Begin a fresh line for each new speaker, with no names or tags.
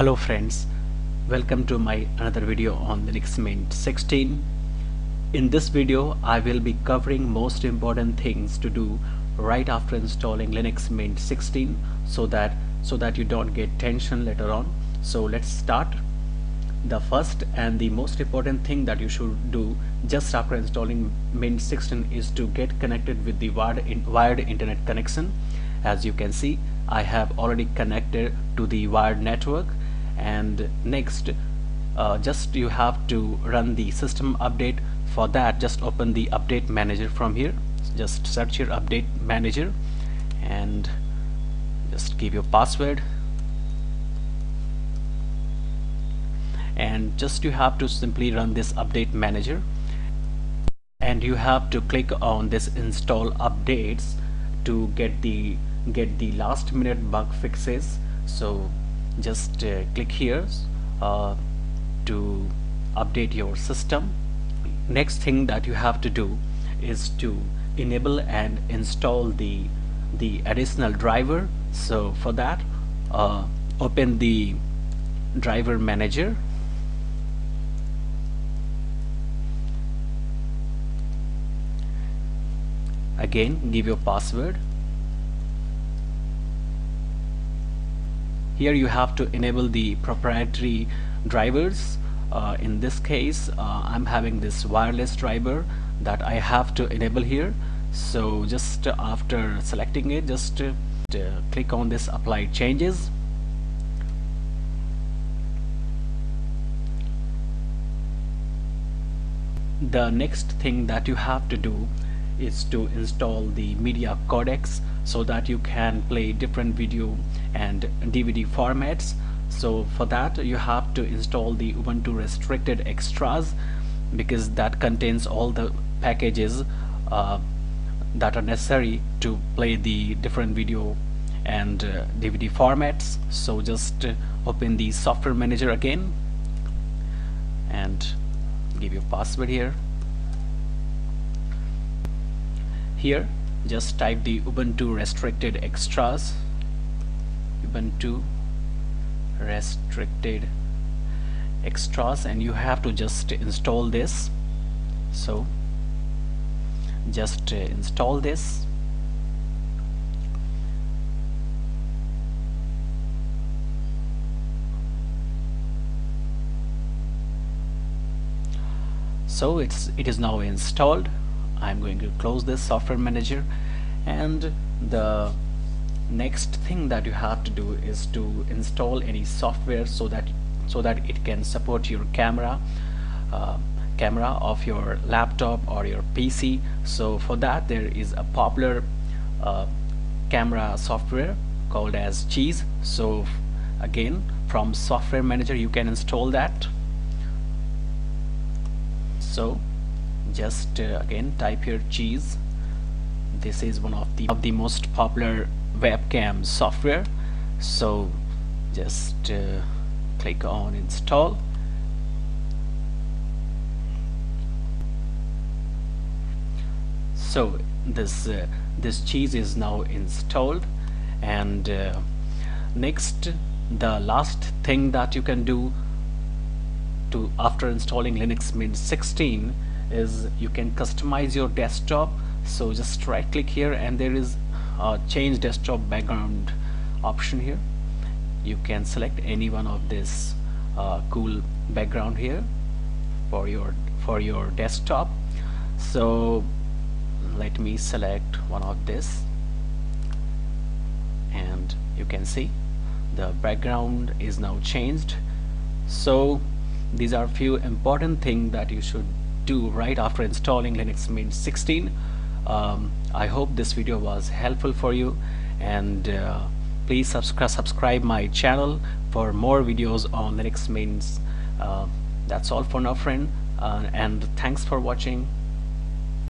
hello friends. Welcome to my another video on Linux Mint 16 in this video I will be covering most important things to do right after installing Linux Mint 16 so that so that you don't get tension later on. So let's start. The first and the most important thing that you should do just after installing Mint 16 is to get connected with the wired, in, wired internet connection. As you can see I have already connected to the wired network and next uh, just you have to run the system update. For that just open the update manager from here. Just search your update manager and just give your password. And just you have to simply run this update manager. And you have to click on this install updates to get the get the last minute bug fixes. So just uh, click here uh, to update your system. Next thing that you have to do is to enable and install the the additional driver. So for that uh, open the driver manager. Again give your password here you have to enable the proprietary drivers. Uh, in this case uh, I'm having this wireless driver that I have to enable here. So just after selecting it just uh, click on this apply changes. The next thing that you have to do is to install the media codecs so that you can play different video and DVD formats. So for that you have to install the Ubuntu restricted extras because that contains all the packages uh, that are necessary to play the different video and uh, DVD formats. So just uh, open the software manager again and give your password here here. Just type the Ubuntu restricted extras. Ubuntu restricted extras and you have to just install this. So just uh, install this. So it's it is now installed I'm going to close this software manager. And the next thing that you have to do is to install any software so that so that it can support your camera uh, camera of your laptop or your PC so for that there is a popular uh, camera software called as cheese. So again from software manager you can install that. So just uh, again type here cheese. This is one of the of the most popular webcam software. So just uh, click on install. So this uh, this cheese is now installed. And uh, next the last thing that you can do to after installing Linux Mint 16 is you can customize your desktop. So just right click here and there is a change desktop background option here. You can select any one of this uh, cool background here for your for your desktop. So let me select one of this. And you can see the background is now changed. So these are few important things that you should do right after installing Linux Mint 16 um, I hope this video was helpful for you and uh, please subscribe subscribe my channel for more videos on Linux Mint uh, that's all for now friend uh, and thanks for watching